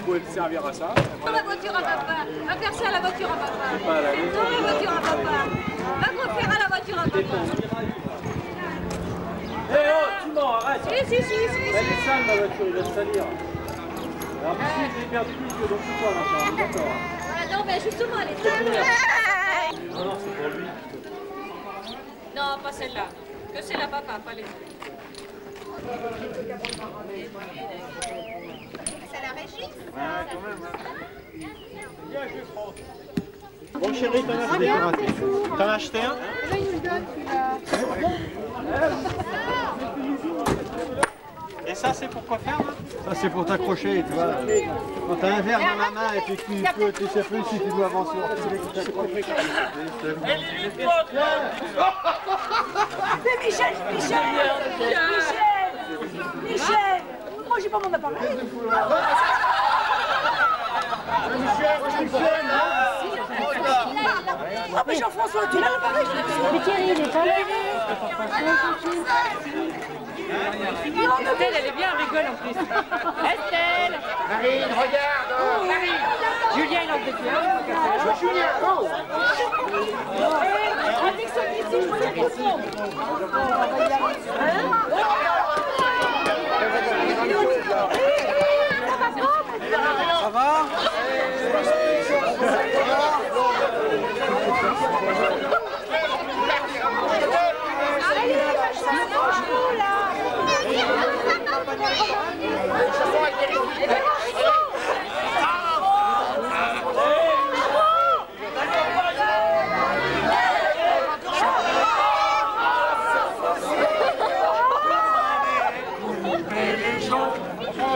pouvait servir à ça. La voiture à papa. Va faire ça la voiture à papa. pas la la voiture à papa. Va quoi faire à la voiture à papa. Eh oh, tu mens, arrête Si, si, si, si. Elle est sale ma voiture, il va se salir. Alors j'ai perdu plus que donc c'est toi maintenant, d'accord. Ah non, mais justement, elle est Non, non, c'est pour lui. Non, pas celle-là. Que c'est la papa, pas les autres. Bon chéri, t'en as acheté un T'en as acheté un Et ça, c'est pour quoi faire là Ça c'est pour t'accrocher, tu vois. Quand t'as un verre dans la main et puis que tu peux, tu sais plus si tu dois avancer. Mais Michel, Michel, Michel, Michel, moi j'ai pas mon appareil. Ah mais Jean-François, tu l'as l'appareil Mais Thierry, il est pas là. Elle est bien, rigole en plus. Estelle Marine, regarde Marine Julien, il en fait. Julien,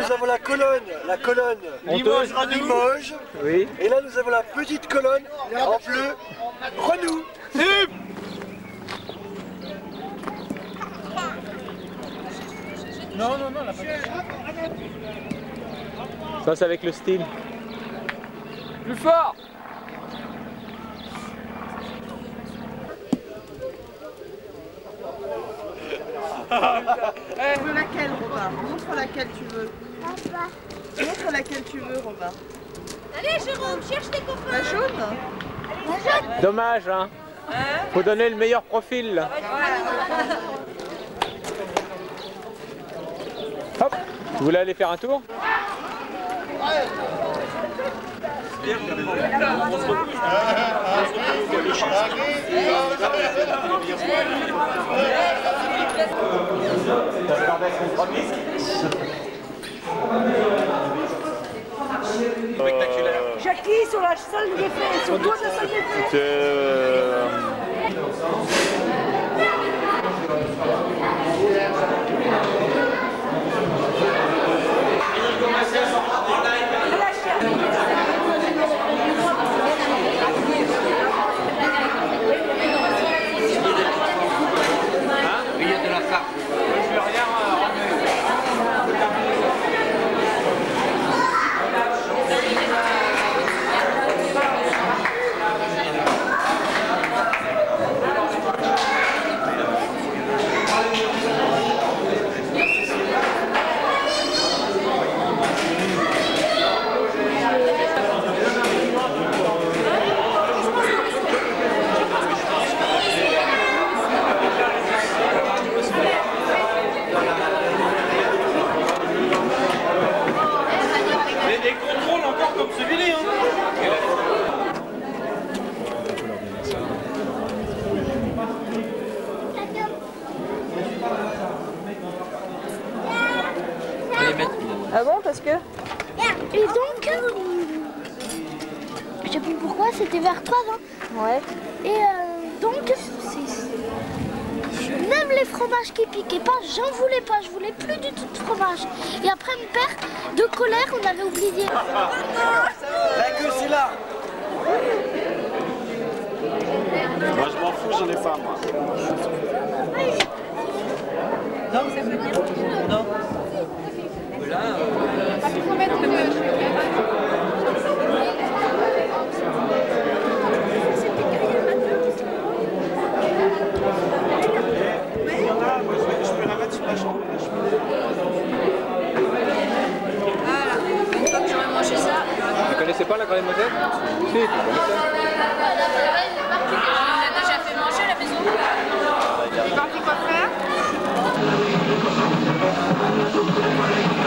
nous avons la colonne, la colonne Limoges, à Limoges. Oui. Et là nous avons la petite colonne en bleu, Renou. Non, non, non, la Ça, c'est avec le style. Plus fort Tu veux laquelle, Robin? Montre laquelle tu veux. Montre laquelle tu veux, Robin. Allez, Jérôme, cherche tes copains. La jaune Dommage, hein Faut donner le meilleur profil, là. Hop Vous voulez aller faire un tour Jackie, sur la salle d'effet, sur le toit de la salle d'effet. Ah parce que Et donc, je sais plus pourquoi, c'était vers 3 ans. Ouais. Et euh, donc, même les fromages qui piquaient pas, j'en voulais pas, je voulais plus du tout de fromage. Et après mon père, de colère, on avait oublié. La queue, c'est là Moi, je m'en fous, j'en ai pas, moi. Il y en a, moi, je, je peux la mettre sur la chambre. Voilà, une fois que j'aurai mangé ça, Vous connaissez pas la graine moselle Si, tu connaissais. on a déjà fait manger à la maison. C'est